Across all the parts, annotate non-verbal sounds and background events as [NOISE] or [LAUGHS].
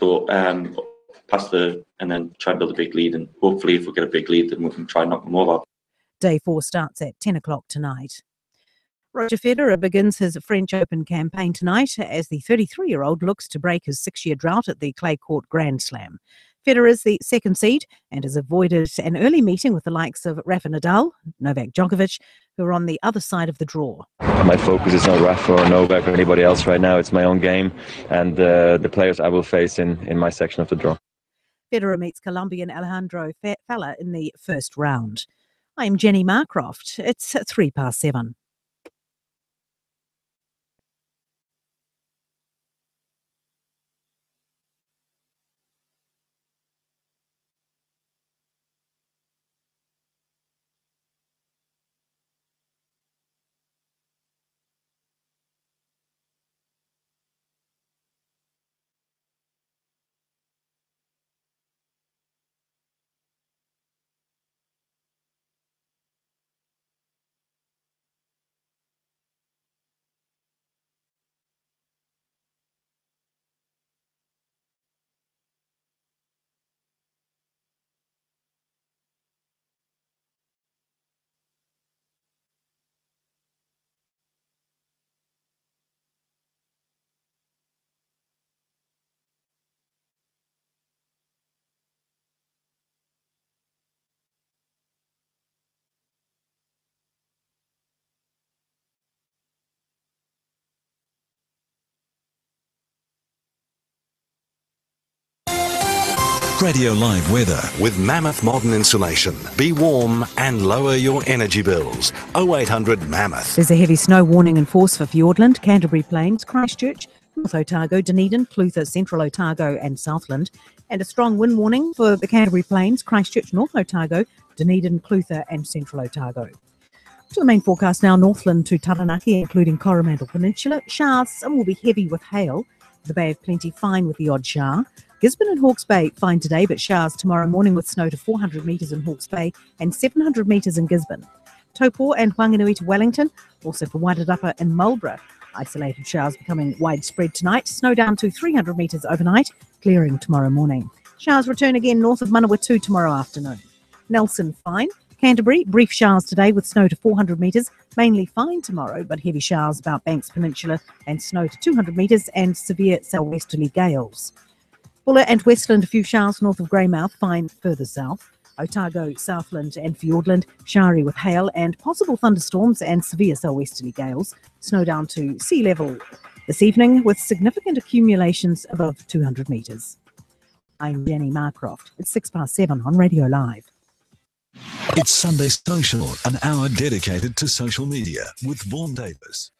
So um, pass the and then try and build a big lead, and hopefully, if we get a big lead, then we can try and knock them over. Day four starts at 10 o'clock tonight. Roger Federer begins his French Open campaign tonight as the 33 year old looks to break his six year drought at the Clay Court Grand Slam. Federer is the second seed and has avoided an early meeting with the likes of Rafa Nadal, Novak Djokovic, who are on the other side of the draw. My focus is not Rafa or Novak or anybody else right now. It's my own game and uh, the players I will face in, in my section of the draw. Federer meets Colombian Alejandro Falla in the first round. I'm Jenny Marcroft. It's three past seven. Radio Live weather. With Mammoth Modern Insulation. Be warm and lower your energy bills. 0800 Mammoth. There's a heavy snow warning in force for Fiordland, Canterbury Plains, Christchurch, North Otago, Dunedin, Clutha, Central Otago, and Southland, and a strong wind warning for the Canterbury Plains, Christchurch, North Otago, Dunedin, Clutha, and Central Otago. To the main forecast now, Northland to Taranaki, including Coromandel Peninsula. Showers, some will be heavy with hail. The Bay of Plenty fine with the odd shower. Gisborne and Hawke's Bay fine today, but showers tomorrow morning with snow to 400 metres in Hawke's Bay and 700 metres in Gisborne. Taupo and Whanganui to Wellington, also for Wairarapa and Marlborough. Isolated showers becoming widespread tonight. Snow down to 300 metres overnight, clearing tomorrow morning. Showers return again north of Manawatu tomorrow afternoon. Nelson fine. Canterbury, brief showers today with snow to 400 metres, mainly fine tomorrow, but heavy showers about Banks Peninsula and snow to 200 metres and severe southwesterly gales. Buller and Westland, a few showers north of Greymouth, fine further south. Otago, Southland, and Fiordland, showery with hail and possible thunderstorms and severe southwesterly gales. Snow down to sea level this evening with significant accumulations above 200 metres. I'm Jenny Marcroft. It's six past seven on Radio Live. It's Sunday Social, an hour dedicated to social media with Vaughn Davis.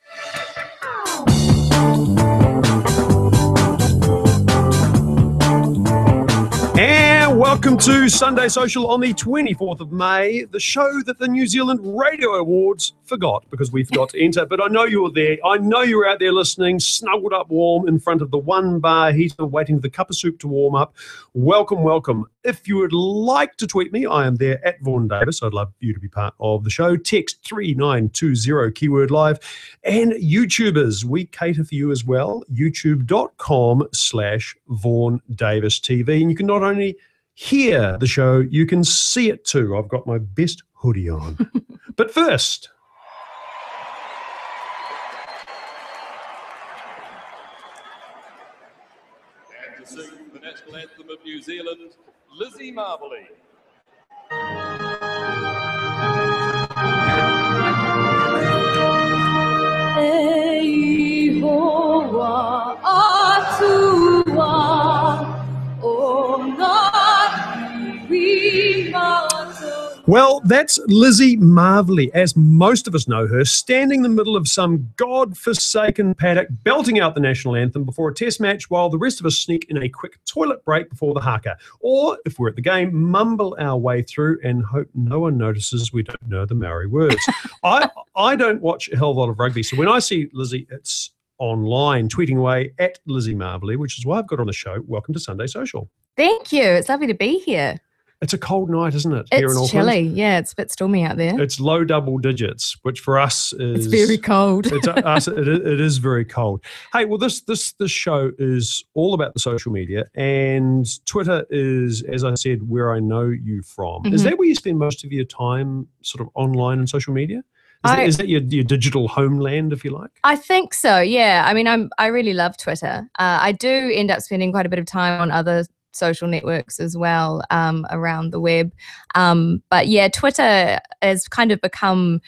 And welcome to Sunday Social on the 24th of May, the show that the New Zealand Radio Awards forgot because we forgot to [LAUGHS] enter. But I know you were there. I know you were out there listening, snuggled up warm in front of the one bar heater, waiting for the cup of soup to warm up. Welcome, welcome. If you would like to tweet me, I am there at Vaughn Davis. I'd love you to be part of the show. Text 3920 keyword live. And YouTubers, we cater for you as well. YouTube.com slash Vaughn Davis TV. And you can not only hear the show, you can see it too. I've got my best hoodie on. [LAUGHS] but first, And to sing the national anthem of New Zealand, Lizzie Marvelly. Well, that's Lizzie Marvelly, as most of us know her, standing in the middle of some god-forsaken paddock, belting out the national anthem before a test match while the rest of us sneak in a quick toilet break before the haka. Or, if we're at the game, mumble our way through and hope no one notices we don't know the Maori words. [LAUGHS] I, I don't watch a hell of a lot of rugby, so when I see Lizzie, it's online, tweeting away at Lizzie Marvelly, which is why I've got her on the show. Welcome to Sunday Social. Thank you. It's lovely to be here. It's a cold night, isn't it? here in It's Auckland. chilly. Yeah, it's a bit stormy out there. It's low double digits, which for us is It's very cold. it's us, [LAUGHS] it, it is very cold. Hey, well, this this this show is all about the social media, and Twitter is, as I said, where I know you from. Is Mhm. that where you spend most of your time, sort of online and social media? Is, that, I- is that your, your digital homeland, if you like? I think so. Yeah. I mean, I'm I really love Twitter. Uh, I do end up spending quite a bit of time on other social networks as well um, around the web. Um, but yeah, Twitter has kind of become,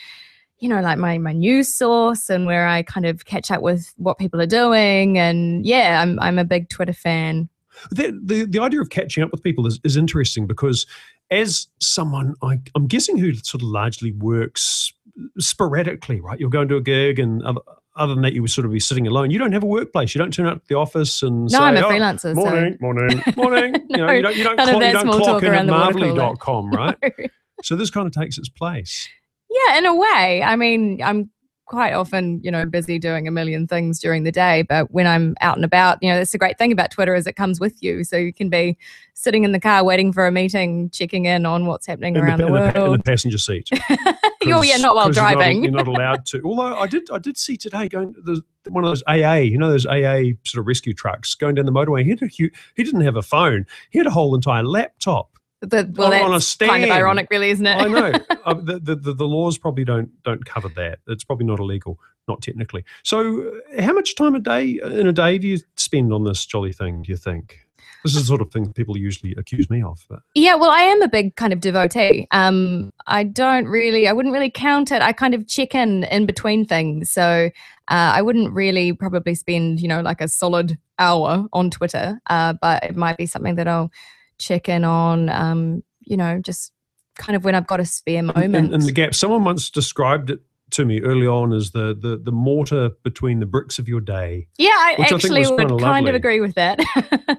you know, like my my news source and where I kind of catch up with what people are doing. And yeah, I'm I'm a big Twitter fan. The, the, the idea of catching up with people is, is interesting because as someone, I, I'm guessing who sort of largely works sporadically, right? You'll go into a gig and other, other than that, you would sort of be sitting alone. You don't have a workplace. You don't turn up to the office and No, say, I'm a "Oh, freelancer. Morning, [LAUGHS] morning, morning. You know, No, you don't, you don't, clock, you don't clock in at around the marvelly.com, right? So. [LAUGHS] So this kind of takes its place. Yeah, in a way. I mean, I'm quite often, you know, busy doing a million things during the day, but when I'm out and about, you know, that's the great thing about Twitter is it comes with you. So you can be sitting in the car waiting for a meeting, checking in on what's happening In around the, the, in, the, in the passenger seat. [LAUGHS] oh yeah, not while 'cause you're not- driving. You're not, allowed to. Although I did, I did see today going there's one of those AA, you know, those AA sort of rescue trucks going down the motorway. He had a huge, he didn't have a phone. He had a whole entire laptop. The- well, on- on a that's kind of ironic, really, isn't it? I know [LAUGHS] uh, the, the, the laws probably don't don't cover that. It's probably not illegal, not technically. So, uh, how much time a day in a day do you spend on this jolly thing? Do you think? This is the sort of thing people usually accuse me of. But Yeah, well, I am a big kind of devotee. Um, I don't really, I wouldn't really count it. I kind of check in in between things. So uh, I wouldn't really probably spend, you know, like a solid hour on Twitter, uh, but it might be something that I'll check in on, um, you know, just kind of when I've got a spare moment. And, the gap, someone once described it to me early on as the the the mortar between the bricks of your day. yeah, I which I actually would kinda kind of agree with that. [LAUGHS]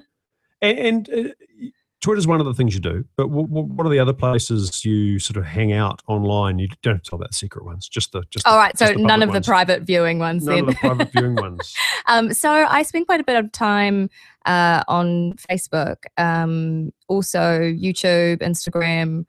And, and uh, Twitter's one of the things you do, but w- w- what are the other places you sort of hang out online? You don't have to tell about secret ones, just the just. All the, right, so the none public of the private viewing ones None then. of the [LAUGHS] private viewing ones. Um, so I spend quite a bit of time uh, on Facebook, um, also YouTube, Instagram.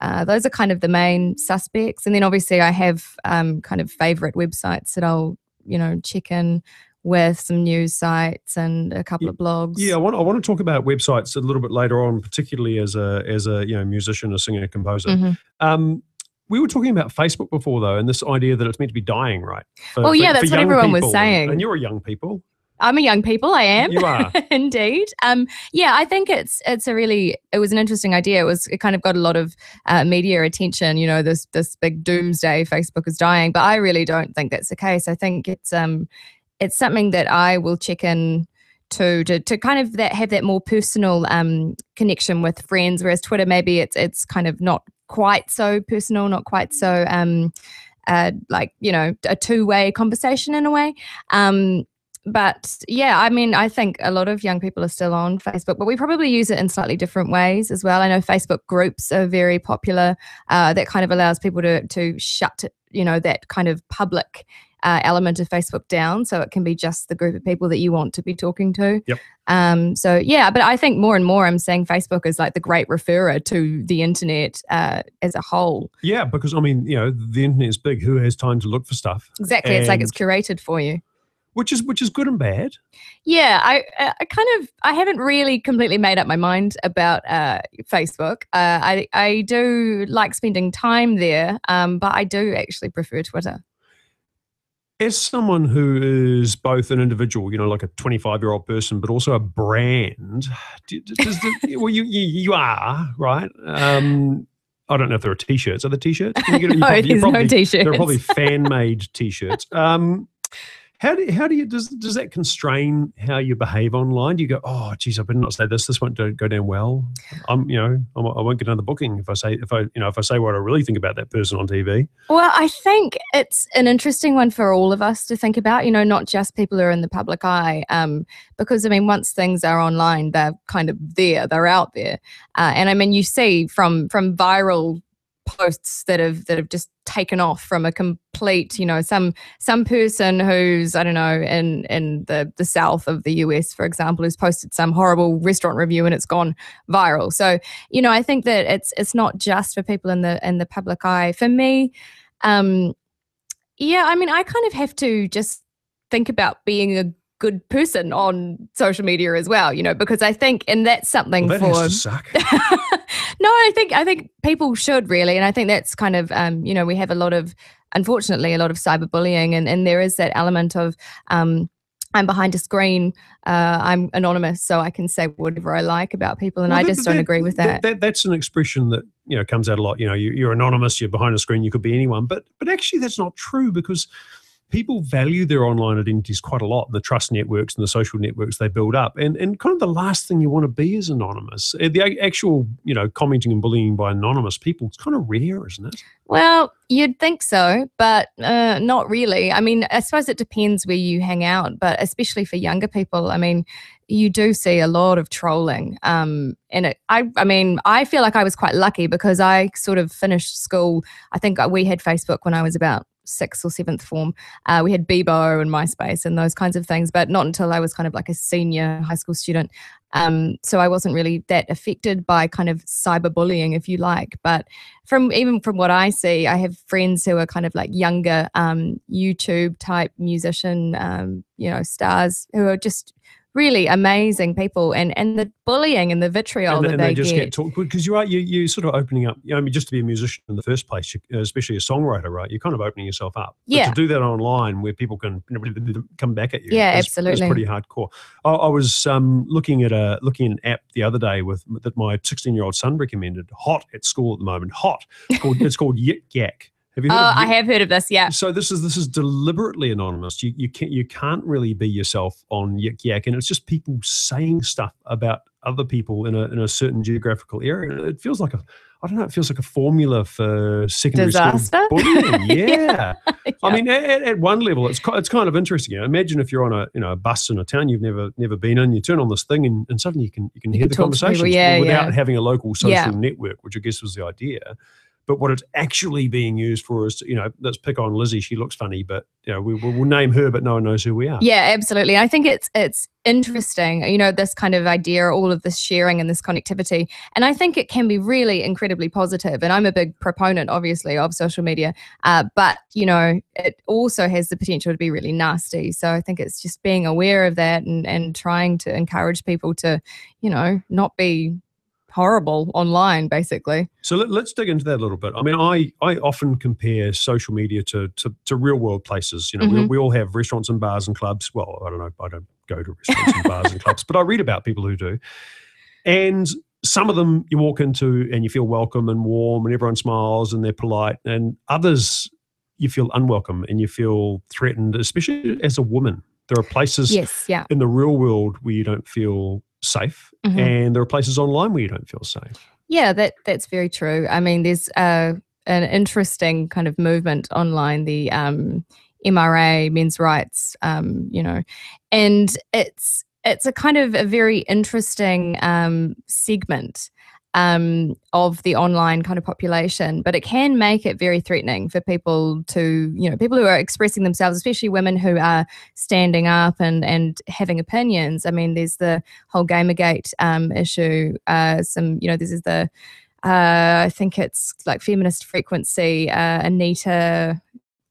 Uh, those are kind of the main suspects, and then obviously I have um, kind of favorite websites that I'll you know check in with some news sites and a couple Ye- of blogs. Yeah, I want I want to talk about websites a little bit later on, particularly as a as a you know musician, a singer, a composer. Mhm. Um, we were talking about Facebook before though, and this idea that it's meant to be dying, right? For- Well, yeah, for that's what young everyone was people, and- saying. And you're a young people. I'm a young people. I am. You are. [LAUGHS] Indeed. Um, yeah, I think it's it's a really it was an interesting idea. It was it kind of got a lot of uh, media attention. You know, this this big doomsday Facebook is dying, but I really don't think that's the case. I think it's um it's something that I will check in to to to kind of that have that more personal um connection with friends. Whereas Twitter maybe it's it's kind of not quite so personal, not quite so um uh like you know a two way conversation in a way. Um, but yeah, I mean, I think a lot of young people are still on Facebook, but we probably use it in slightly different ways as well. I know Facebook groups are very popular. Uh, that kind of allows people to to shut, you know, that kind of public uh, element of Facebook down, so it can be just the group of people that you want to be talking to. Yep. Um, so yeah, but I think more and more I'm saying Facebook is like the great referrer to the internet uh, as a whole. Yeah, because I mean, you know, the internet is big. Who has time to look for stuff? Exactly, it's like it's curated for you. Which is which is good and bad. Yeah, I, I I kind of I haven't really completely made up my mind about uh, Facebook. Uh, I I do like spending time there, um, but I do actually prefer Twitter. As someone who is both an individual, you know, like a 25 year old person, but also a brand, does the, [LAUGHS] well, you, you you are right. Um, I don't know if there are t-shirts. Are there t-shirts? Can you get- you [LAUGHS] no, probably- you there's no t-shirts. There are probably fan made t-shirts. Um, how do how do you does does that constrain how you behave online? Do you go, oh, geez, I better not say this. This won't do, go down well. I'm, you know, I'm, I won't get another booking if I say if I you know if I say what I really think about that person on TV. Well, I think it's an interesting one for all of us to think about, you know, not just people who are in the public eye. Um, because, I mean, once things are online, they're kind of there, they're out there. Uh, and I mean, you see from from viral posts that have that have just taken off from a complete you know some some person who's i don't know in in the the south of the us for example who's posted some horrible restaurant review and it's gone viral. So you know i think that it's it's not just for people in the in the public eye. For me um yeah i mean i kind of have to just think about being a good person on social media as well you know because i think and that's something Well, that for has to suck. [LAUGHS] no, I think I think people should really, and I think that's kind of um, you know we have a lot of unfortunately a lot of cyberbullying, and and there is that element of um, I'm behind a screen, uh, I'm anonymous, so I can say whatever I like about people, and Well, I that- just don't that- agree with that. That That's an expression that you know comes out a lot. You know, you, you're anonymous, you're behind a screen, you could be anyone, but but actually that's not true because people value their online identities quite a lot, the trust networks and the social networks they build up, and and kind of the last thing you want to be is anonymous. Uh, The actual you know commenting and bullying by anonymous people it's kind of rare, isn't it? Well, you'd think so, but uh, not really. I mean, I suppose it depends where you hang out, but especially for younger people, I mean, you do see a lot of trolling. Um, and it, I, I mean, I feel like I was quite lucky because I sort of finished school. I think we had Facebook when I was about sixth or seventh form. Uh, we had Bebo and MySpace and those kinds of things, but not until I was kind of like a senior high school student. Um, so I wasn't really that affected by kind of cyberbullying, if you like. But from even from what I see, I have friends who are kind of like younger um, YouTube type musician, um, you know, stars who are just really amazing people, and and the bullying and the vitriol and, that and they, they just get. get talked because you are you you sort of opening up. You know, I mean, just to be a musician in the first place, you, especially a songwriter, right? You're kind of opening yourself up. But Yeah. to do that online where people can come back at you, Yeah, is, absolutely. is pretty hardcore. I, I was um, looking at a looking at an app the other day with that my 16 year old son recommended. Hot at school at the moment. Hot. It's called, it's called Yik Yak. Have you Oh, heard uh, of I have heard of this. Yeah. so this is this is deliberately anonymous. You you can't you can't really be yourself on Yik Yak, and it's just people saying stuff about other people in a in a certain geographical area. And it feels like a I don't know. It feels like a formula for secondary Disaster? school [LAUGHS] bullying. Yeah. Yeah. I mean, at, at- one level, it's it's kind of interesting. You know, imagine if you're on a you know a bus in a town you've never never been in. You turn on this thing, and, and suddenly you can you can hear can the people, conversations yeah, without yeah. having a local social network, which I guess was the idea. But what it's actually being used for is, you know, let's pick on Lizzie. She looks funny, but you know, we, we'll we'll name her, but no one knows who we are. Yeah, absolutely. I think it's it's interesting, you know, this kind of idea, all of this sharing and this connectivity. And I think it can be really incredibly positive. And I'm a big proponent, obviously, of social media. Uh, but you know, it also has the potential to be really nasty. So I think it's just being aware of that and and trying to encourage people to, you know, not be horrible online, basically. So let, let's dig into that a little bit. I mean, I, I often compare social media to, to, to real world places. You know, we, Mhm. we all have restaurants and bars and clubs. Well, I don't know. I don't go to restaurants and bars and clubs, but I read about people who do. And some of them you walk into and you feel welcome and warm and everyone smiles and they're polite. And others you feel unwelcome and you feel threatened, especially as a woman. There are places Yes, yeah. in the real world where you don't feel safe, Mhm. and there are places online where you don't feel safe. Yeah, that that's very true. I mean, there's uh, an interesting kind of movement online, the um, MRA, men's rights, um, you know, and it's it's a kind of a very interesting um, segment um, of the online kind of population, but it can make it very threatening for people to, you know, people who are expressing themselves, especially women who are standing up and and having opinions. I mean, there's the whole Gamergate um, issue. Uh, some, you know, this is the, uh, I think it's like feminist frequency. Uh, Anita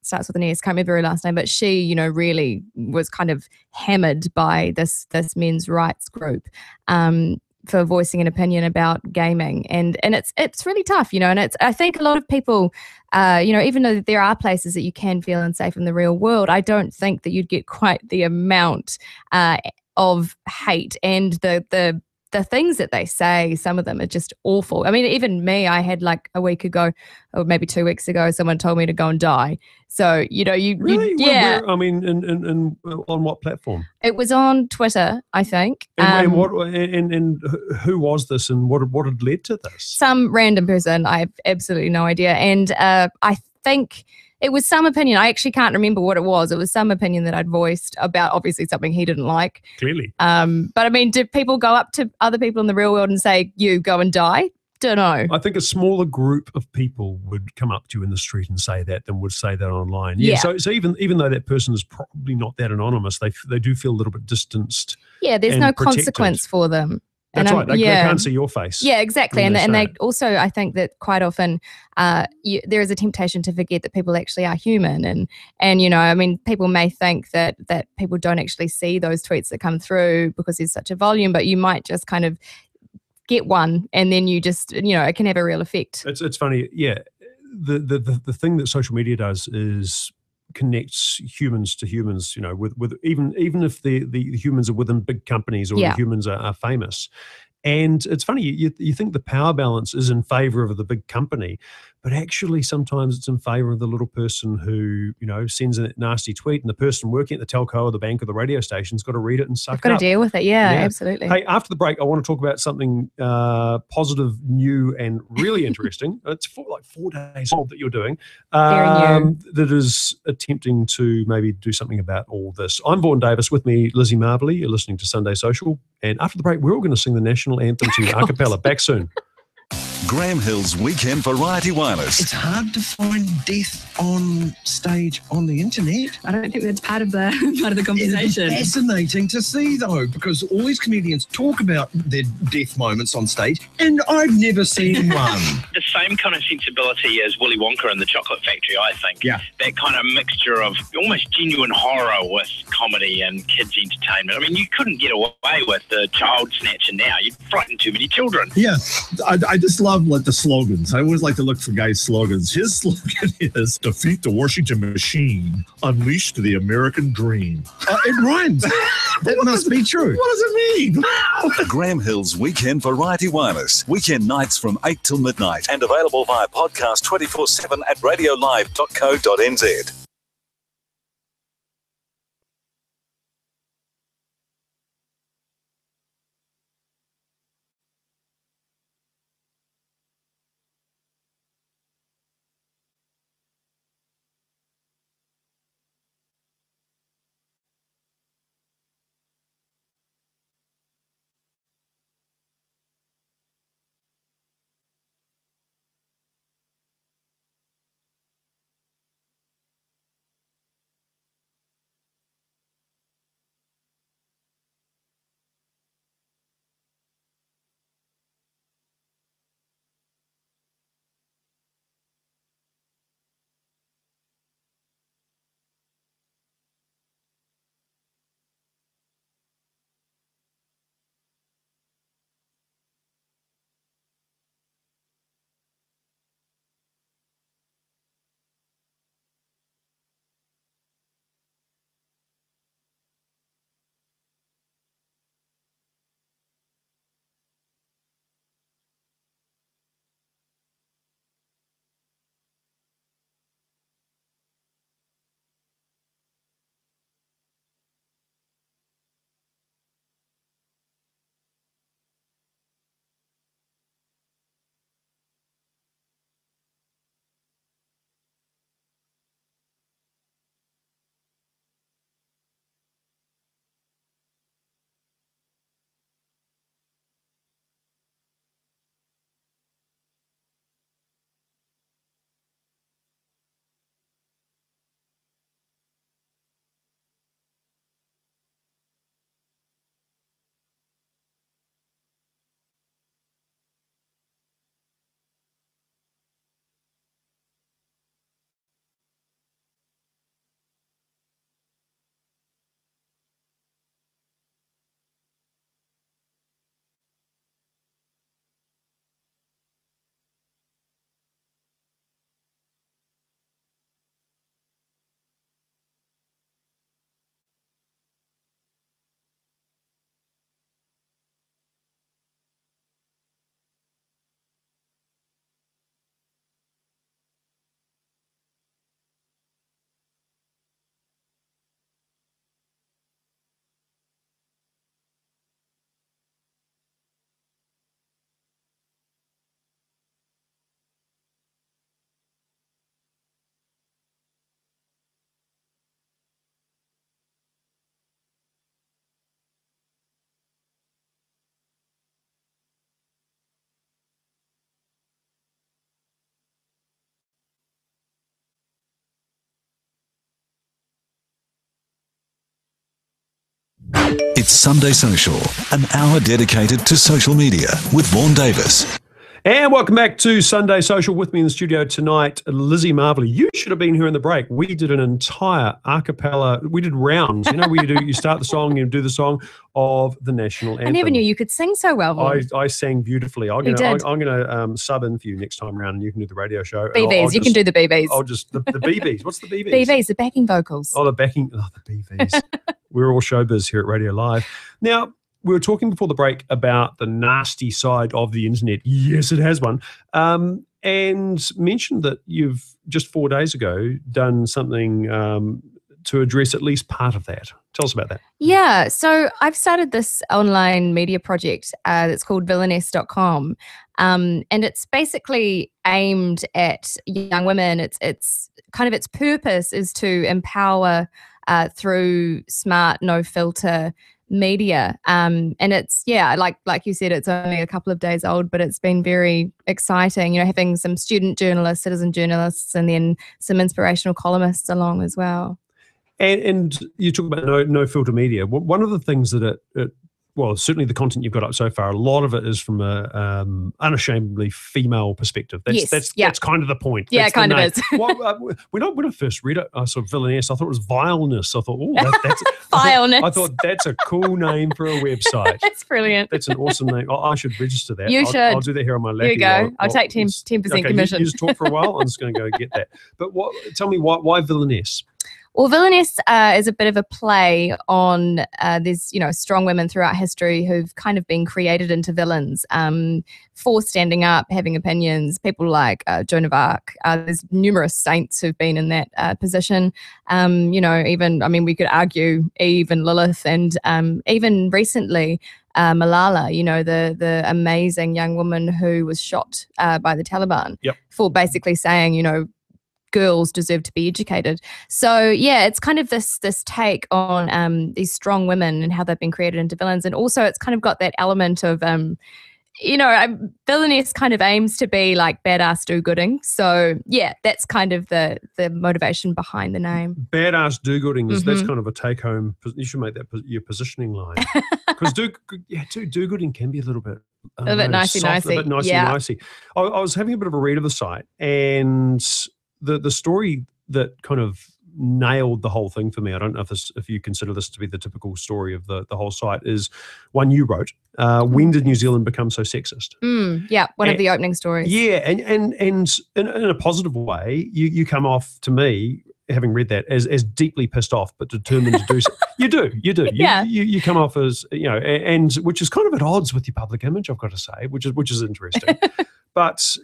starts with an S. Can't remember her last name, but she, you know, really was kind of hammered by this this men's rights group. Um, for voicing an opinion about gaming. And and it's it's really tough you know and it's i think a lot of people uh you know even though there are places that you can feel unsafe in the real world i don't think that you'd get quite the amount uh of hate and the the the things that they say some of them are just awful i mean even me i had like a week ago or maybe two weeks ago someone told me to go and die so you know you, Really? you yeah where- I mean, and, and, and on what platform? it was on twitter i think And, and Um, what? And, and who- who was this? And what what had led to this? some random person. I have absolutely no idea. And uh, I think it was some opinion. I actually can't remember what it was. It was some opinion that I'd voiced about obviously something he didn't like. Clearly, Um, but I mean, did people go up to other people in the real world and say, "You go and die"? Don't know. I think a smaller group of people would come up to you in the street and say that than would say that online. Yeah. Yeah. So, so even even though that person is probably not that anonymous, they they do feel a little bit distanced. Yeah, there's no protected. consequence for them. That's And, right. They, yeah. they can't see your face. Yeah, exactly. And they and they also, I think that quite often uh, you, there is a temptation to forget that people actually are human, and and you know, I mean, people may think that that people don't actually see those tweets that come through because there's such a volume, but you might just kind of get one, and then you just you know, it can have a real effect. It's it's funny. Yeah. The, the the the thing that social media does is connects humans to humans. You know, with with even even if the the humans are within big companies or Yeah. the humans are, are famous. And it's funny, you, you think the power balance is in favor of the big company, but actually sometimes it's in favor of the little person who, you know, sends a nasty tweet and the person working at the telco or the bank or the radio station's got to read it and suck I've got to deal with it. Yeah, Yeah. absolutely. Hey, after the break, I want to talk about something uh, positive, new, and really [LAUGHS] interesting. it's like four days old that you're doing um, that is attempting to maybe do something about all this. I'm Vaughn Davis. With me, Lizzie Marvelly. You're listening to Sunday Social. And after the break, we're all going to sing the national anthem to [LAUGHS] you a cappella. Back soon. Graham Hill's Weekend Variety Wireless. It's hard to find death on stage on the internet. I don't think that's part of the [LAUGHS] part of the conversation. It's conversation. fascinating to see though, because all these comedians talk about their death moments on stage, and I've never seen [LAUGHS] one. the same kind of sensibility as Willy Wonka and the Chocolate Factory, I think. Yeah. That kind of mixture of almost genuine horror with comedy and kids' entertainment. I mean, you couldn't get away with the child snatcher now. You'd frighten too many children. Yeah, I, I just love like the slogans. I always like to look for guys' slogans. His [LAUGHS] slogan is "Defeat the Washington Machine, Unleash the American Dream." Uh, it rhymes. [LAUGHS] that must be true. What does it mean? [LAUGHS] Graham Hill's Weekend Variety Wireless. Weekend nights from 8 till midnight and available via podcast 24 7 at radiolive.co.nz. It's Sunday Social, an hour dedicated to social media with Vaughn Davis. And welcome back to Sunday Social. With me in the studio tonight, Lizzie Marvelly. You should have been here in the break. We did an entire a cappella. We did rounds. You know, where you do you start the song, you do the song of the national anthem. I never knew you could sing so well. I, I sang beautifully. I'm You gonna, did. I, am gonna um, sub in for you next time round, and you can do the radio show. And I'll- BBs, I'll you can do the BBs. I'll just the, the BBs. [LAUGHS] What's the BBs? BBs, the backing vocals. Oh, the backing. Oh, the BBs. [LAUGHS] We're all showbiz here at Radio Live. Now, we were talking before the break about the nasty side of the internet. Yes, it has one. Um, and mentioned that you've just four days ago done something um, to address at least part of that. Tell us about that. Yeah, so I've started this online media project uh, that's called villainess.com. Um, and it's basically aimed at young women. It's it's kind of its purpose is to empower uh, through smart, no filter media. Um, and it's yeah, like like you said, it's only a couple of days old, but it's been very exciting. You know, having some student journalists, citizen journalists, and then some inspirational columnists along as well. And, and you talk about no, no filter media. One of the things that it, it, well, certainly the content you've got up so far, a lot of it is from a um, unashamedly female perspective. That's Yes, that's yeah. that's kind of the point. Yeah, That's kind of is. [LAUGHS] well, uh, when I when I first read it, I saw villainess. I thought it was vileness. I thought, oh, that, that's Vileness. I thought that's a cool name for a website. [LAUGHS] That's brilliant. That's an awesome name. I, I should register that. You I'll, should. I'll do that here on my laptop. you go. I'll take 10 10% okay, you- commission. You, just talk for a while. I'm just going to go [LAUGHS] get that. But what? Tell me why? Why villainess? Well, Villainess uh, is a bit of a play on uh, there's you know strong women throughout history who've kind of been created into villains um, for standing up, having opinions. People like uh, Joan of Arc. Uh, there's numerous saints who've been in that uh, position. Um, you know, even I mean, we could argue Eve and Lilith, and um, even recently. Uh, Malala, you know the the amazing young woman who was shot uh, by the Taliban Yep. for basically saying, you know, girls deserve to be educated. So yeah, it's kind of this this take on um, these strong women and how they've been created into villains, and also it's kind of got that element of um, you know, villainess kind of aims to be like badass do-gooding. So yeah, that's kind of the the motivation behind the name. badass do-gooding is that's Mhm. kind of a take-home. You should make that your positioning line because do yeah, do do-gooding can be a little bit A bit know, nicey soft, a bit nicey, nicey yeah. nicey. I, I was having a bit of a read of the site, and the the story that kind of nailed the whole thing for me. I don't know if this if you consider this to be the typical story of the the whole site is one you wrote. Uh, when did New Zealand become so sexist? Mm, yeah, one of the opening stories. Yeah, and and and in, in a positive way, you you come off to me having read that as as deeply pissed off but determined to do so. You do, you do. [LAUGHS] You, Yeah. You, you come off as you know, a- and which is kind of at odds with your public image. I've got to say, which is which is interesting. [LAUGHS] but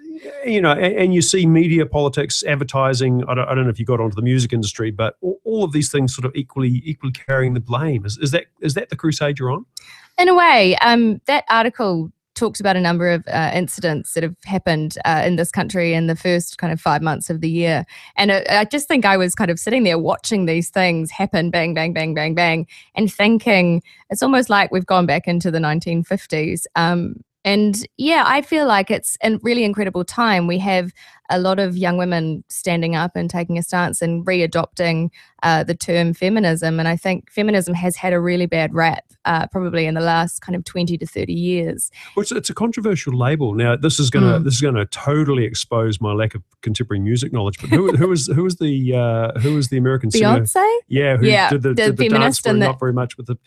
you know, and, and you see media, politics, advertising. I don't, I don't know if you got onto the music industry, but all, all of these things sort of equally equally carrying the blame. Is is that is that the crusade you're on? In a way, um, that article talks about a number of uh, incidents that have happened uh, in this country in the first kind of five months of the year. And it, I just think I was kind of sitting there watching these things happen bang, bang, bang, bang, bang, and thinking it's almost like we've gone back into the 1950s. Um, and yeah, I feel like it's a really incredible time. We have a lot of young women standing up and taking a stance and readopting uh, the term feminism. And I think feminism has had a really bad rap, uh, probably in the last kind of 20 to 30 years. Well, it's, it's a controversial label. Now, this is gonna Mm. this is gonna totally expose my lack of contemporary music knowledge. But who who is who is the uh, who is the American singer? Beyonce? Yeah, who Yeah, did the, the did the dance feminist for not very much with the.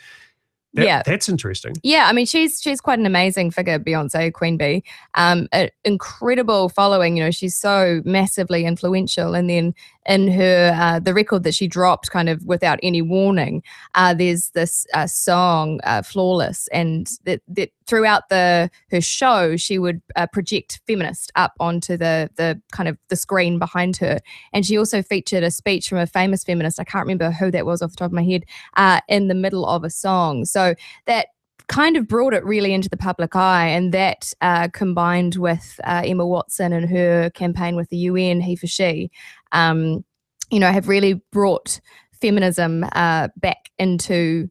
That, Yeah. that's interesting. Yeah, I mean, she's she's quite an amazing figure, Beyonce, Queen Bee. Um, an incredible following. You know, she's so massively influential. And then in her uh, the record that she dropped, kind of without any warning, uh, there's this uh, song, uh, "Flawless," and that, that throughout the her show, she would uh, project feminist up onto the the kind of the screen behind her. And she also featured a speech from a famous feminist. I can't remember who that was off the top of my head. Uh, in the middle of a song, so that kind of brought it really into the public eye, and that uh, combined with uh, Emma Watson and her campaign with the UN, He for She, um, you know, have really brought feminism uh, back into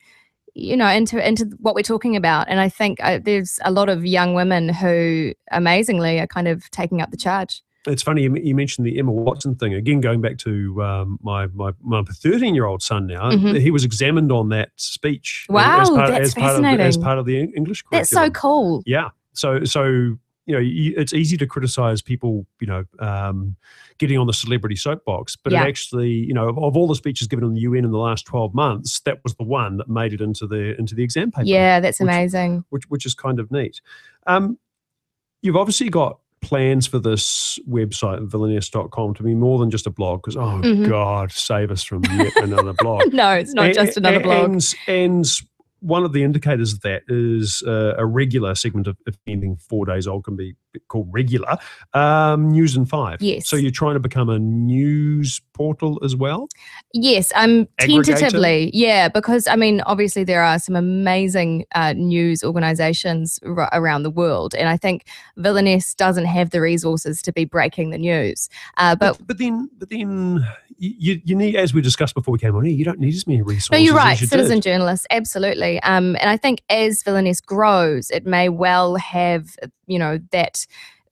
you know into into what we're talking about. And i think uh, there's a lot of young women who amazingly are kind of taking up the charge it's funny you, you mentioned the Emma Watson thing again. Going back to um, my my my thirteen year old son now, Mhm. he was examined on that speech. as- Wow, as part, that's as part of the, as fascinating. part of the Eng- English. That's so cool. Yeah. So so you know it's easy to criticize people you know um, getting on the celebrity soapbox, but Yeah. it actually you know of, of all the speeches given in the UN in the last twelve months, that was the one that made it into the into the exam paper. Yeah, that's which- amazing. Which which is kind of neat. Um, you've obviously got plans for this website villainess.com to be more than just a blog because oh Mhm. god save us from yet another blog [LAUGHS] No, it's not A- just another blog. And, and one of the indicators of that is uh, a regular segment of, if anything four days old can be called regular um, News in Five. Yes. So you're trying to become a news portal as well. Yes, um, Aggregator? tentatively, yeah, because I mean, obviously there are some amazing uh, news organisations r- around the world, and I think Villainess doesn't have the resources to be breaking the news. Uh, but But then, but then you, you need, as we discussed before we came on here, you don't need as many resources. no, you're right, you citizen did. journalists, absolutely. Um, and I think as Villainess grows, it may well have, you know, that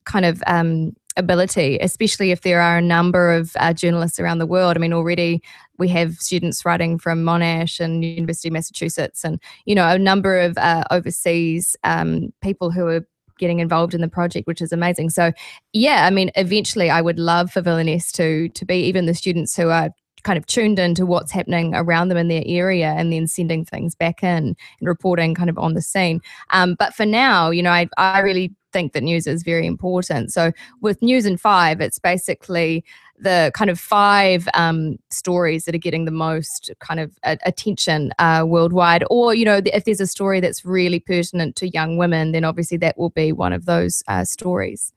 kind of um, ability, especially if there are a number of uh, journalists around the world. I mean, already we have students writing from Monash and University of Massachusetts, and you know, a number of uh, overseas um, people who are getting involved in the project, which is amazing. So, yeah, I mean, eventually, I would love for Villainess to to be even the students who are kind of tuned into what's happening around them in their area and then sending things back in and reporting kind of on the scene. Um, but for now, you know, I, I really think that news is very important. So with News in Five, it's basically the kind of five um, stories that are getting the most kind of attention uh, worldwide. Or, you know, if there's a story that's really pertinent to young women, then obviously that will be one of those uh, stories.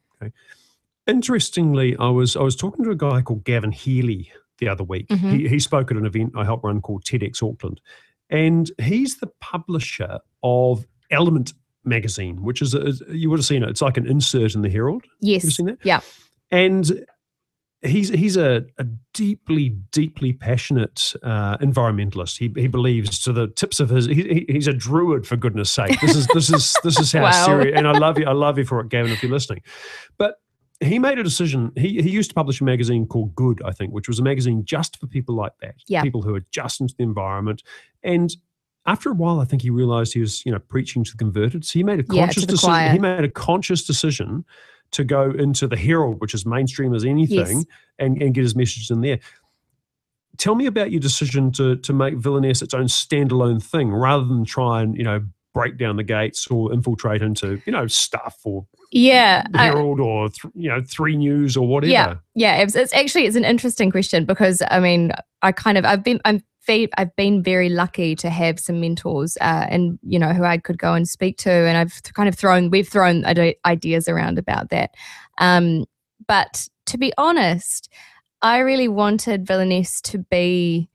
Interestingly, I was I was talking to a guy called Gavin Healy the other week. Mhm. He, he spoke at an event I helped run called TEDx Auckland, and he's the publisher of Element magazine, which is a, you would have seen it. It's like an insert in the Herald. Yes. Have you seen that? Yeah. And he's he's a, a deeply deeply passionate uh, environmentalist. He he believes to the tips of his. He- he's a druid for goodness sake. This is this is this is [LAUGHS] how Wow. serious. And I love you. I love you for it, Gavin, if you're listening. But he made a decision. He he used to publish a magazine called Good, I think, which was a magazine just for people like that. Yeah. People who are just into the environment. And after a while, I think he realized he was, you know, preaching to the converted. So he made a conscious the decision. choir. He made a conscious decision to go into the Herald, which is mainstream as anything, Yes. and, and get his message in there. Tell me about your decision to to make Villainess its own standalone thing rather than try and, you know, break down the gates or infiltrate into, you know, stuff or Yeah. the I- Herald or, th- you know, Three News or whatever. Yeah, yeah. It's, it's actually it's an interesting question because I mean I kind of I've been I'm I've been very lucky to have some mentors uh, and you know who I could go and speak to and I've kind of thrown we've thrown ide- ideas around about that. Um, but to be honest, I really wanted Villainess to be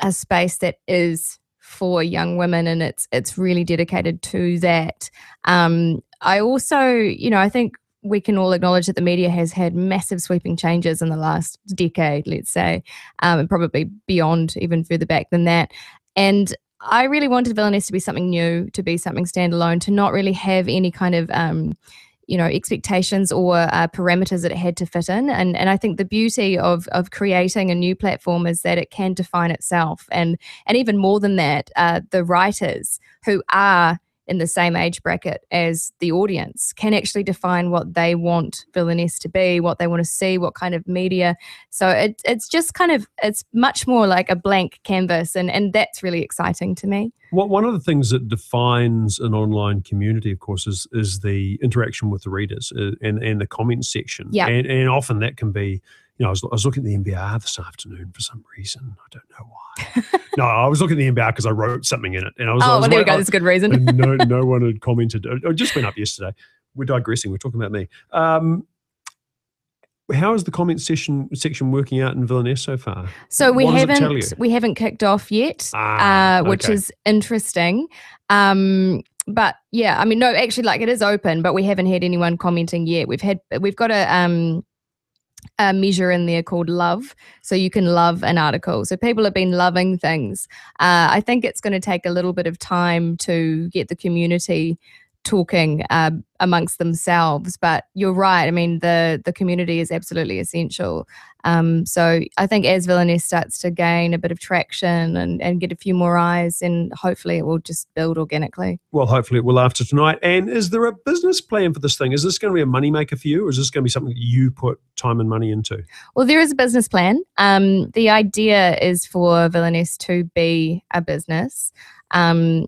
a space that is for young women and it's it's really dedicated to that. Um, I also, you know, I think we can all acknowledge that the media has had massive sweeping changes in the last decade, let's say, um, and probably beyond even further back than that. And I really wanted Villainess to be something new, to be something standalone, to not really have any kind of um, you know expectations or uh, parameters that it had to fit in. And and I think the beauty of of creating a new platform is that it can define itself. And and even more than that uh, the writers who are in the same age bracket as the audience can actually define what they want villainess to be what they want to see what kind of media so it, it's just kind of it's much more like a blank canvas and and that's really exciting to me Well, one of the things that defines an online community, of course, is is the interaction with the readers uh, and and the comment section. Yeah. and, and often that can be. You know, I was, I was looking at the NBR this afternoon for some reason. I don't know why. No, I was looking at the NBR because I wrote something in it, and I was. I oh was well there we go I- that's a good reason no, no one had commented. It just went up yesterday. We're digressing. We're talking about me. Um, how is the comment session section working out in Villainess so far? So we What does it tell haven't you? we haven't kicked off yet, Ah, uh, which okay. is interesting. Um, but yeah, I mean, no, actually, like it is open, but we haven't had anyone commenting yet. We've had we've got a um a measure in there called love, so you can love an article. So people have been loving things. Uh, I think it's going to take a little bit of time to get the community talking uh, amongst themselves. But you're right. I mean, the the community is absolutely essential. Um, so I think as Villainess starts to gain a bit of traction and, and get a few more eyes, and hopefully it will just build organically. Well, hopefully it will after tonight. And is there a business plan for this thing? Is this going to be a moneymaker for you, or is this going to be something that you put time and money into? Well, there is a business plan. Um, the idea is for Villainess to be a business. Um,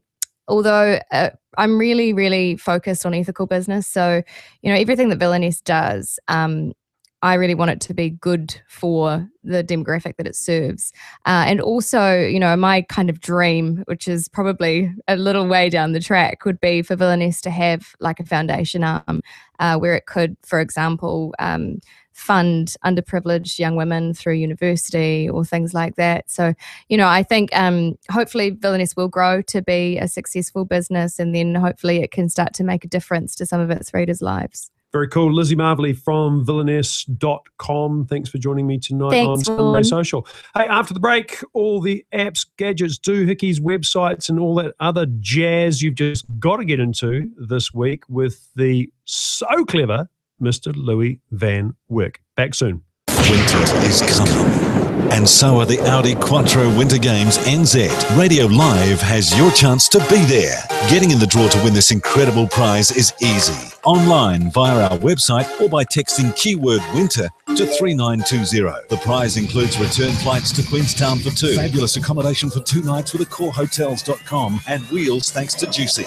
although uh, I'm really, really focused on ethical business. So, you know, everything that Villainess does, um, I really want it to be good for the demographic that it serves. Uh, and also, you know, my kind of dream, which is probably a little way down the track, would be for Villainess to have like a foundation arm uh, where it could, for example, um, fund underprivileged young women through university or things like that. So, you know, I think um, hopefully Villainess will grow to be a successful business and then hopefully it can start to make a difference to some of its readers' lives. Very cool. Lizzie Marvelly from villainess.com. Thanks for joining me tonight Thanks, on Sunday Social. Hey, after the break, all the apps, gadgets, doohickeys, websites, and all that other jazz you've just got to get into this week with the so clever Mr. Louis Van Wyck. Back soon. Winter is coming. And so are the Audi Quattro Winter Games NZ. Radio Live has your chance to be there. Getting in the draw to win this incredible prize is easy. Online via our website or by texting keyword winter to 3920. The prize includes return flights to Queenstown for two, fabulous accommodation for two nights with a AccorHotels.com, and wheels thanks to Jucy.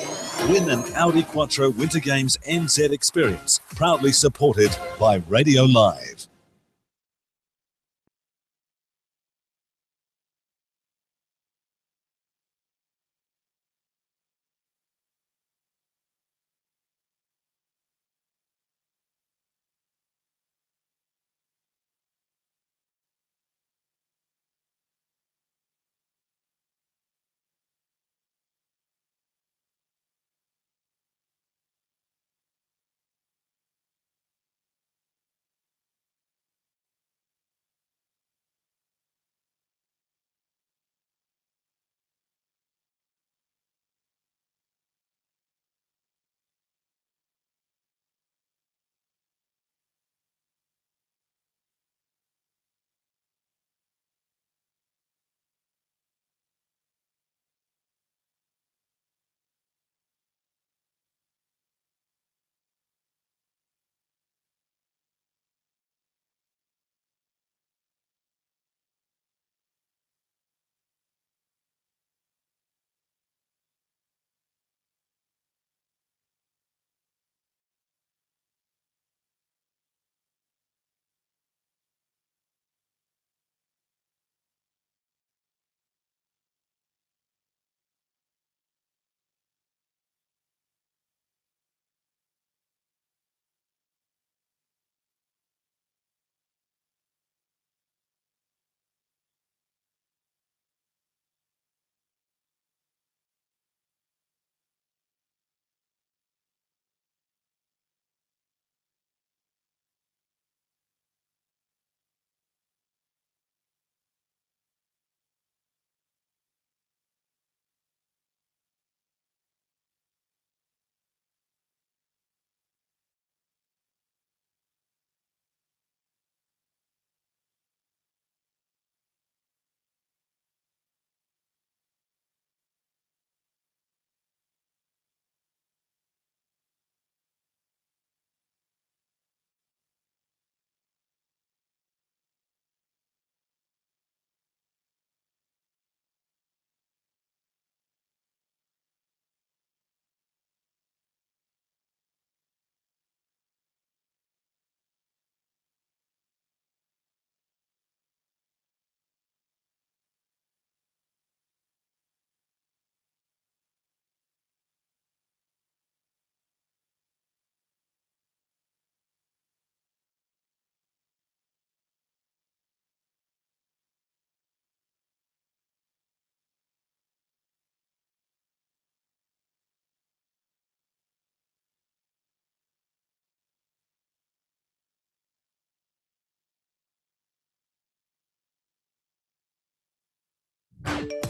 Win an Audi Quattro Winter Games NZ experience, proudly supported by Radio Live.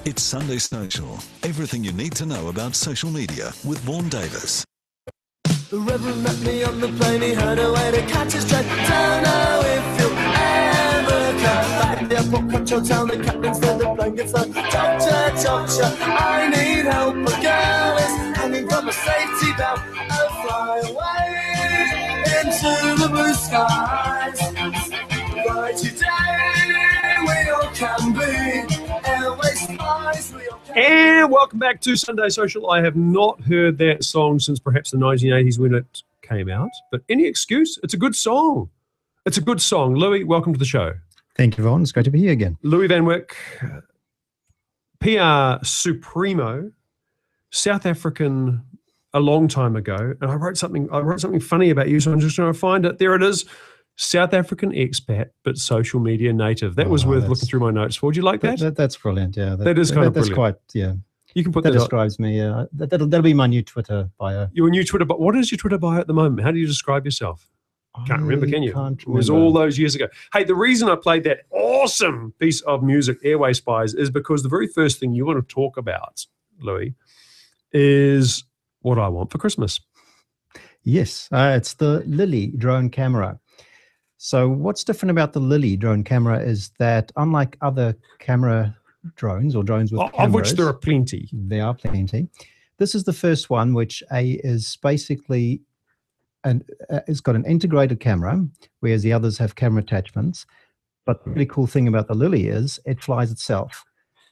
It's Sunday Social. Everything you need to know about social media with Vaughn Davis. The Reverend met me on the plane, he heard a way to catch his train. Don't know if you'll ever come back. The the captain's there, the. Doctor, doctor, I need help. A girl is hanging from a safety belt. I'll fly away into the blue skies. Right today, we all can be And welcome back to Sunday Social. I have not heard that song since perhaps the 1980s when it came out, but any excuse? It's a good song. It's a good song. Louis, welcome to the show. Thank you, Vaughn. It's great to be here again. Louis Van Wyck, PR Supremo, South African a long time ago, and I wrote something. I wrote something funny about you, so I'm just trying to find it. There it is. South African expat, but social media native. That was Oh, worth looking through my notes for. Would you like That, that? that- that's brilliant. Yeah, That is kind of that's quite. Yeah, You can put that that. up. describes me. Uh, that, that'll, that'll be my new Twitter bio. Your new Twitter, but what is your Twitter bio at the moment? How do you describe yourself? Can't remember, can you? can't It was all those years ago. Hey, the reason I played that awesome piece of music, Airway Spies, is because the very first thing you want to talk about, Louis, is what I want for Christmas. Yes, uh, it's the Lily drone camera. So, what's different about the Lily drone camera is that, unlike other camera drones or drones with Of cameras, which there are plenty. There are plenty. This is the first one, which a is basically, and uh, it's got an integrated camera, whereas the others have camera attachments. But the really cool thing about the Lily is it flies itself.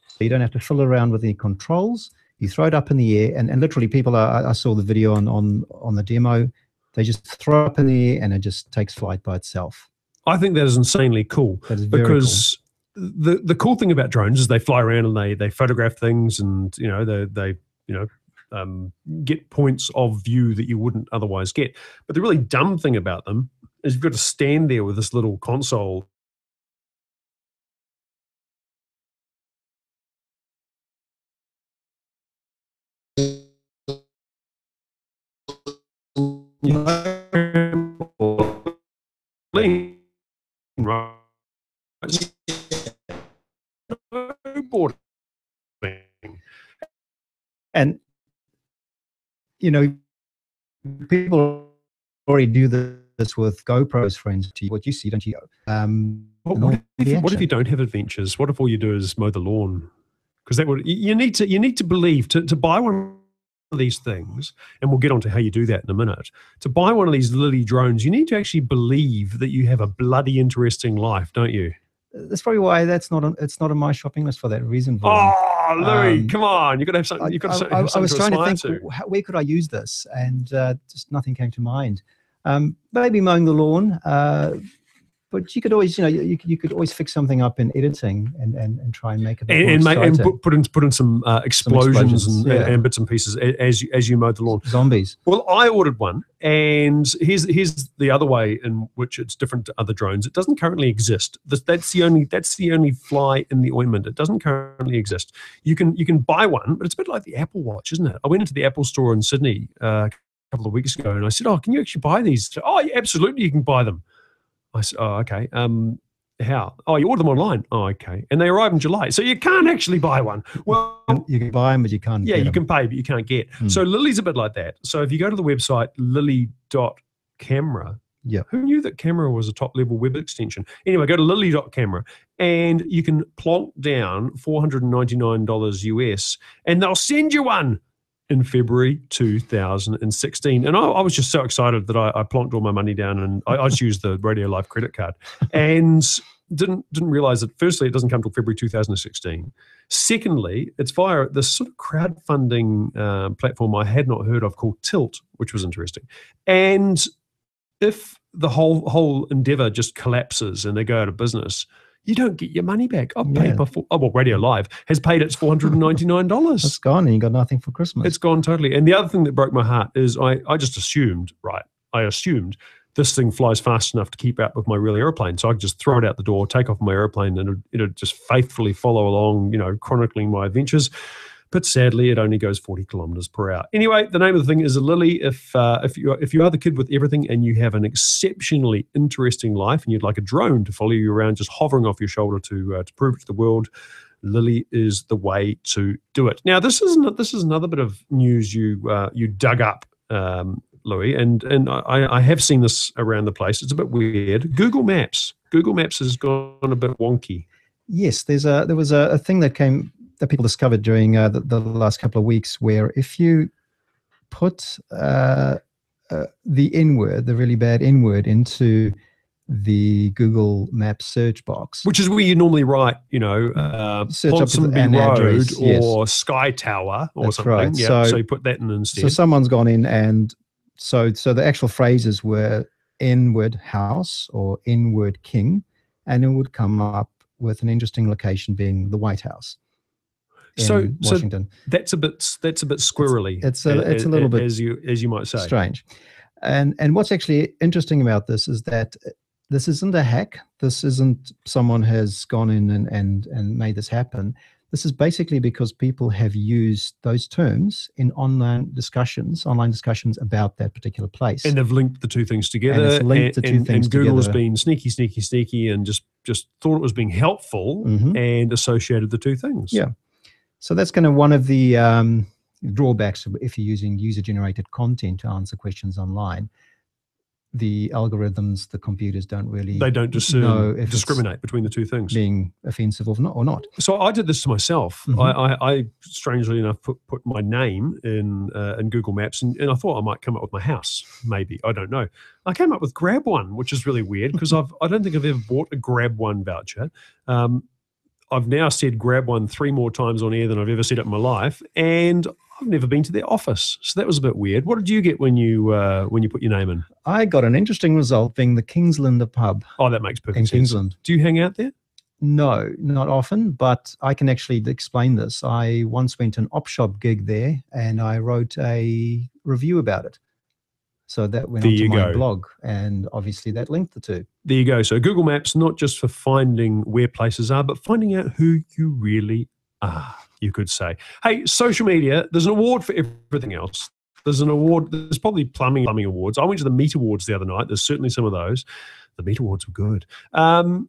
So you don't have to fiddle around with any controls. You throw it up in the air, and, and literally, people are, I I saw the video on, on on the demo. They just throw up in the air, and it just takes flight by itself. I think that is insanely cool That is very because the the cool thing about drones is they fly around and they they photograph things and you know they they you know um, get points of view that you wouldn't otherwise get. But the really dumb thing about them is you've got to stand there with this little console. You know people already do this with GoPros, for instance. What you see, don't you? Um, What, what if, the what if you don't have adventures? What if all you do is mow the lawn? Because that would you- you need to you need to believe to, to buy one of these things, and we'll get on to how you do that in a minute. To buy one of these Lily drones, you need to actually believe that you have a bloody interesting life, don't you? That's probably why that's not on, it's not on my shopping list for that reason. Vaughn. Oh, Louis, Um, come on! You've got to have something. You've got to I, I- I was to trying to think, to. how, where could I use this, and uh, just nothing came to mind. Um, maybe mowing the lawn, uh, but you could always, you know, you, you could- you could always fix something up in editing and, and, and try and make it and, and, make, and put, put in put in some uh, explosions, explosions, and, yeah. and bits and pieces as you as you mow the lawn. Zombies. Well, I ordered one, and here's here's the other way in which it's different to other drones. It doesn't currently exist. That's the only that's the only fly in the ointment. It doesn't currently exist. You can you can buy one, but it's a bit like the Apple Watch, isn't it? I went into the Apple store in Sydney uh, a couple of weeks ago, and I said, "Oh, can you actually buy these?" Oh, yeah, absolutely, you can buy them. I said, "Oh, okay. Um, how? Oh, you order them online. Oh, okay. And they arrive in July, so you can't actually buy one. Well, you can buy them, but you can't. yeah, you can pay, but you can't get. Hmm. So Lily's a bit like that. So if you go to the website lily.camera, Yeah. who knew that camera was a top level web extension? Anyway, go to lily.camera and you can plonk down $499 US and they'll send you one in February 2016. And I, I was just so excited that I, I plonked all my money down and I, I just used the Radio Live credit card and didn't didn't realize that firstly it doesn't come till February 2016. Secondly, it's via this sort of crowdfunding uh, platform I had not heard of called Tilt, which was interesting. And if the whole whole endeavor just collapses and they go out of business, you don't get your money back. I've paid Yeah. my full, oh, well, Radio Live has paid its $499. It's gone, and you got nothing for Christmas. It's gone totally. And the other thing that broke my heart is I, I just assumed, right? I assumed this thing flies fast enough to keep up with my real airplane. So I could just throw it out the door, take off my airplane, and it'd, it'd just faithfully follow along, you know, chronicling my adventures. But sadly, it only goes 40 kilometers per hour. Anyway, the name of the thing is a lily. If uh, if you if you are the kid with everything and you have an exceptionally interesting life and you'd like a drone to follow you around, just hovering off your shoulder to uh, to prove it to the world, Lily is the way to do it. Now, this is not, this is another bit of news you uh, you dug up um, Louis, and and I, I have seen this around the place. It's a bit weird. Google Maps. Google Maps has gone a bit wonky. Yes, there's a there was a, a thing that came that people discovered during uh, the, the last couple of weeks where if you put uh, uh, the N word, the really bad N word, into the Google Maps search box, Which is where you normally write, you know, uh, Search Ponsonby an Road address, yes. or Sky Tower or That's something. right. Yeah, So- so, you put that in instead. So someone's gone in and so so the actual phrases were N-word house or N-word king, and it would come up with an interesting location being the White House so, so Washington. that's a bit that's a bit squirrely. It's a- it's a little bit as you as you might say. strange. And and what's actually interesting about this is that uh, this isn't a hack. This isn't someone has gone in and and and made this happen. This is basically because people have used those terms in online discussions, online discussions about that particular place. And they've linked the two things together. it's linked the two and, things and Google's together. been sneaky, sneaky, sneaky, and just just thought it was being helpful Mhm. and associated the two things. Yeah. So that's kind of one of the um, drawbacks if you're using user generated content to answer questions online. The algorithms, the computers don't really They don't discern, know if it's discriminate between the two things. being offensive or not. Or not. So I did this to myself. Mhm. I, I, I, strangely enough, put, put my name in uh, in Google Maps, and, and I thought I might come up with my house. Maybe I don't know. I came up with Grab One, which is really weird because [LAUGHS] I've I don't think I've ever bought a Grab One voucher. Um, I've now said Grab One three more times on air than I've ever said it in my life, and I've never been to their office. So that was a bit weird. What did you get when you uh, when you put your name in? I got an interesting result being the Kingslander pub Oh, that makes perfect in sense. Kingsland. Do you hang out there? No, not often, but I can actually explain this. I once went to an op shop gig there and I wrote a review about it. So that went There onto you my go. blog, and obviously that linked the two. There you go. So Google Maps, not just for finding where places are, but finding out who you really are, you could say. Hey, social media, there's an award for everything else. There's an award, there's probably plumbing plumbing awards. I went to the Meat Awards the other night. There's certainly some of those. The Meat Awards were good. Um,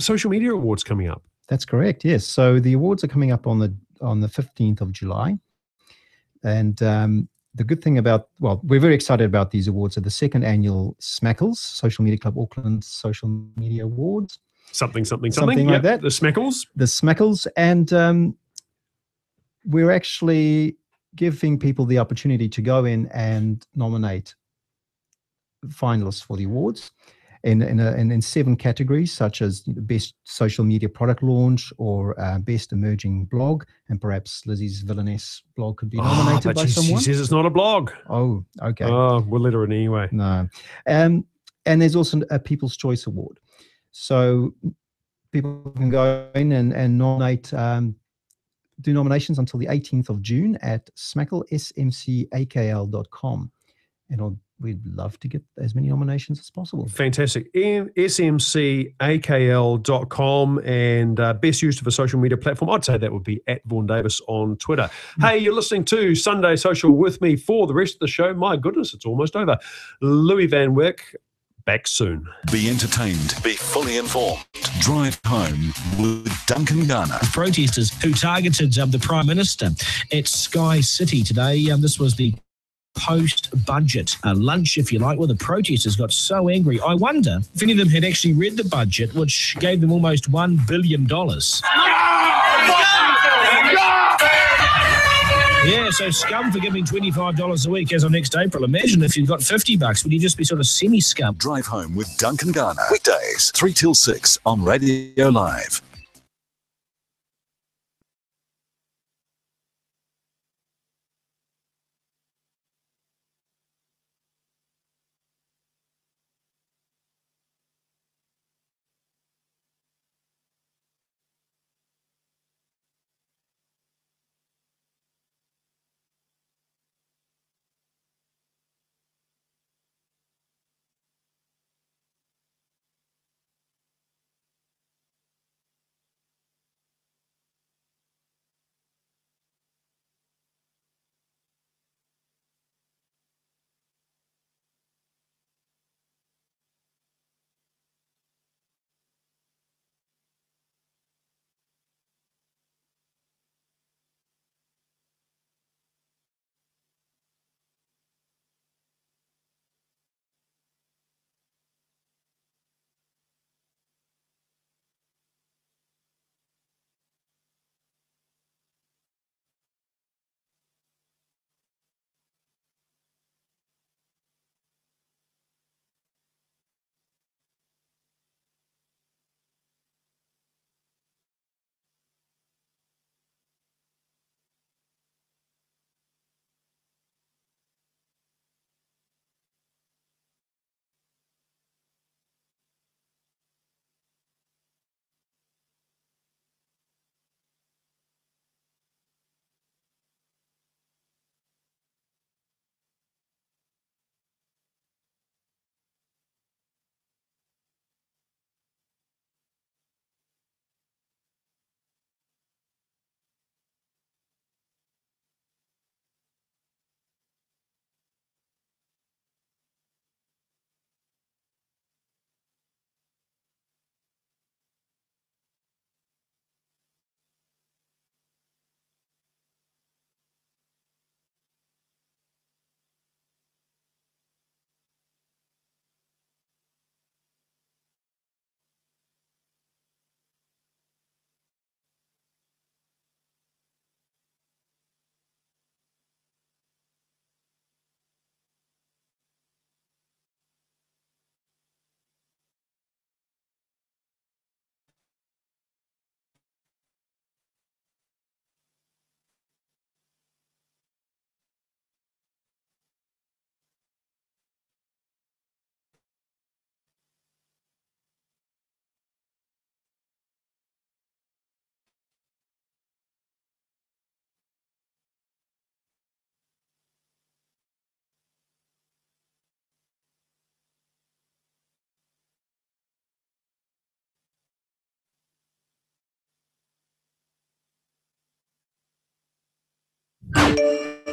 social media awards coming up. That's correct. Yes. So the awards are coming up on the on the fifteenth of July, and um, the good thing about well, we're very excited about these awards. Are the second annual Smackles Social Media Club Auckland Social Media Awards. Something, something, something. Something like Yep, that. The Smackles. the Smackles, and um, we're actually giving people the opportunity to go in and nominate finalists for the awards in in, a, in, in seven categories, such as best social media product launch or uh, best emerging blog, and perhaps Lizzie's villainess blog could be Oh, nominated but by she, she someone. says it's not a blog. Oh, okay. Oh, we'll let her in anyway. No. Um, and there's also a People's Choice Award. So people can go in and, and nominate, um, do nominations until the 18th of June at smacklesmcakl.com. And I'll, we'd love to get as many nominations as possible. Fantastic. M- smcakl.com and uh, best used for social media platform. I'd say that would be at Vaughn Davis on Twitter. Hey, you're listening to Sunday Social with me for the rest of the show. My goodness, it's almost over. Louis Van Wyck, back soon. Be entertained. Be fully informed. Drive home with Duncan Garner. protesters who targeted um, the Prime Minister at Sky City today. Um, this was the post budget uh, lunch, if you like, where the protesters got so angry. I wonder if any of them had actually read the budget, which gave them almost $1 billion. Yeah, so scum for giving $25 a week as of next April. Imagine if you've got 50 bucks, would you just be sort of semi scum? Drive home with Duncan Garner. Weekdays, 3 till 6 on Radio Live.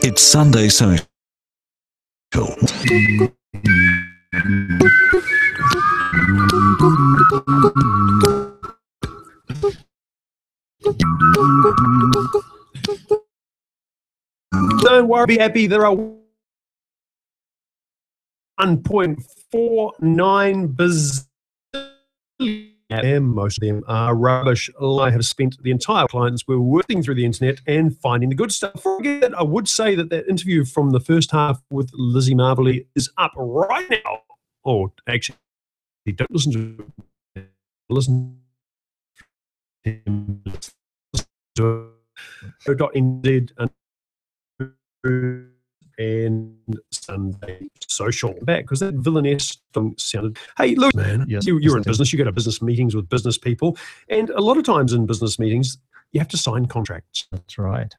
It's Sunday Social. Don't worry, be happy. There are 1.49 billion. And most of them are rubbish. I have spent the entire clients were working through the internet and finding the good stuff. Forget, I would say that that interview from the first half with Lizzie Marvelly is up right now. Or actually, don't listen to it. Listen to it. Dot indeed and and Sunday social back because that Villainess thing sounded. Hey, look, man, Yes, you, you're in business. You go to business meetings with business people, and a lot of times in business meetings, you have to sign contracts. That's right.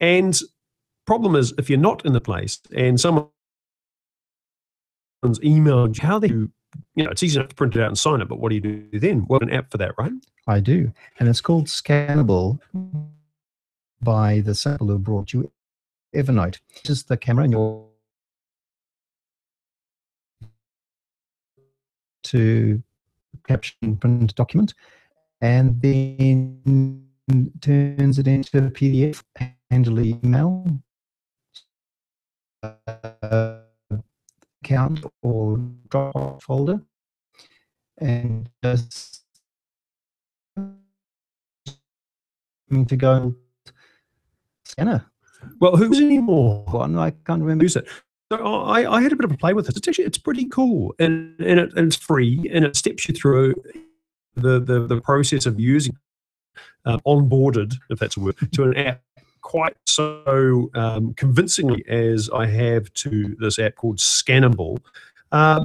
And problem is, if you're not in the place and someone's emailed you, how they, you know, it's easy enough to print it out and sign it, but what do you do then? Well, an app for that, right? I do. And it's called Scannable by the sample who brought you Evernote. Just the camera in your to caption print document and then turns it into a PDF, handle email, uh, account or Dropbox folder, and just to go scanner. Well, who's anymore? I can't remember. who's it. So I, I had a bit of a play with it. It's actually it's pretty cool, and and, it, and it's free, and it steps you through the the, the process of using um, onboarded, if that's a word, to an app quite so um, convincingly as I have to this app called Scannable. Um,